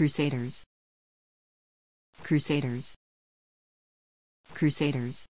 Crusaders. Crusaders. Crusaders.